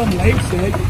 dumb late,